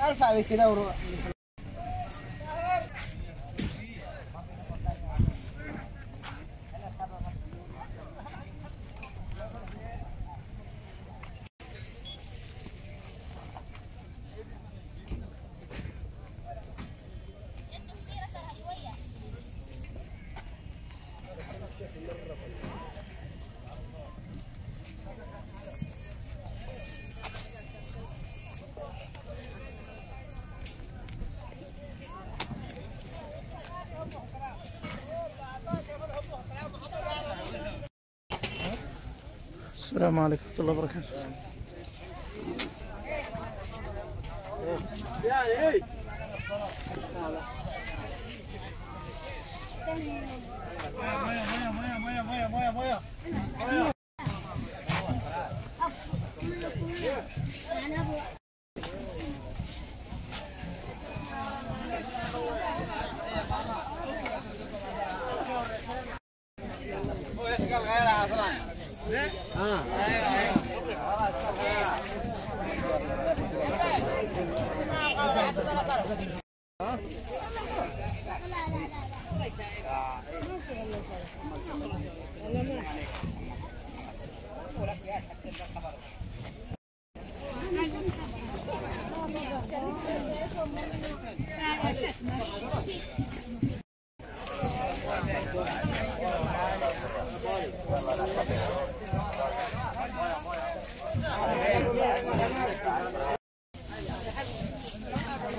ارفع ذي كذا وروح. السلام عليكم ورحمة الله وبركاته. ميه 啊！来来来来来！来来来！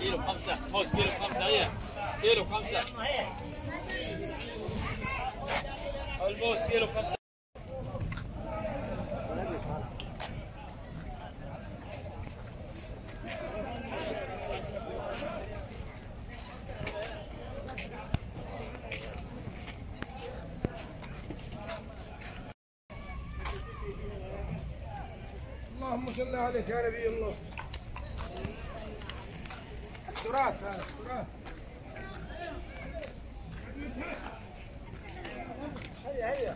كيلو خمسة موز كيلو خمسة هي كيلو خمسة الموز كيلو خمسة صل عليك يا نبي الله. تراث هذا تراث. هيا هيا.